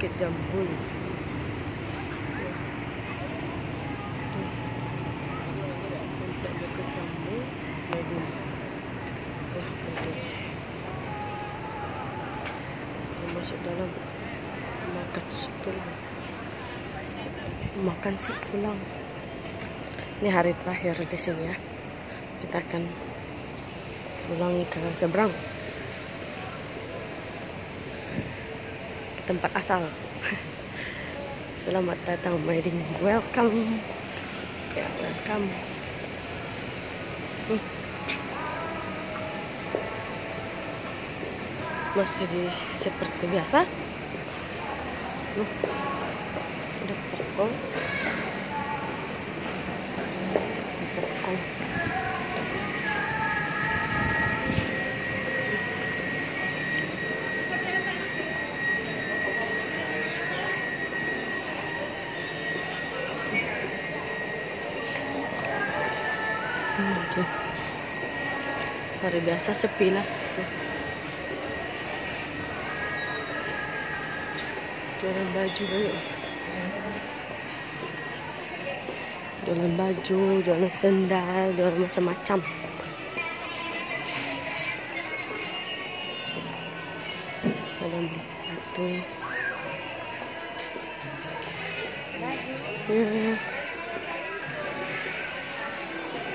Bukit Jambul. Bukit Jambul, Medin. Wah, masuk dalam makan sup tulang. Makan sup tulang. Ini hari terakhir di sini ya. Kita akan pulang ke seberang. Ke tempat asal. Selamat datang Medin. Welcome. Ya, welcome. Hmm. Masih di seperti biasa. Hmm. Ada. Pokok. Hmm, tuh. Hari biasa sepi lah. Tuh. Jualan baju banyak. Jualan baju, jualan sendal, jualan macam-macam. Yang beli batu. Ya.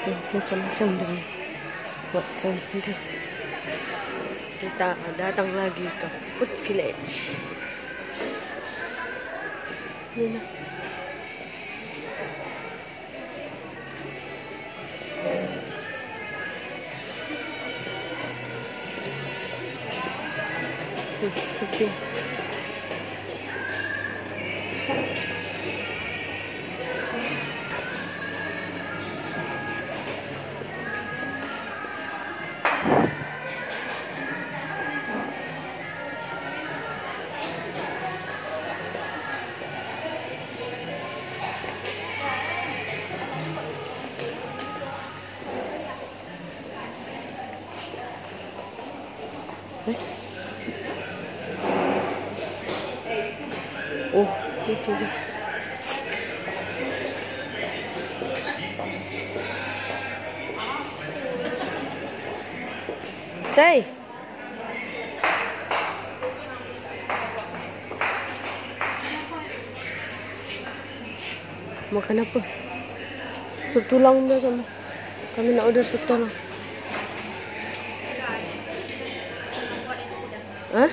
Ya, macam-macam dengan macam itu. Kita datang lagi ke Food Village. Ini lah. Hmm, sepi. Eh? Oh, itu dia. Say. Makan apa? Sup tulang dah kami. Kami nak order sup tulang. Huh?